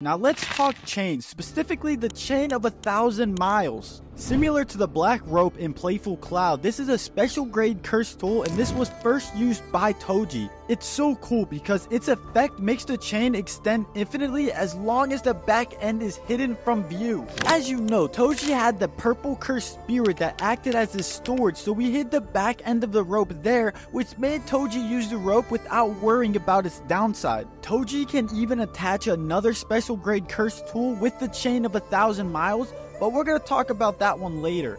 Now let's talk chains, specifically the chain of a thousand miles. Similar to the black rope in Playful Cloud, this is a special grade curse tool and this was first used by Toji. It's so cool because its effect makes the chain extend infinitely as long as the back end is hidden from view. As you know, Toji had the purple cursed spirit that acted as his storage so we hid the back end of the rope there which made Toji use the rope without worrying about its downside. Toji can even attach another grade curse tool with the chain of a thousand miles but we're going to talk about that one later.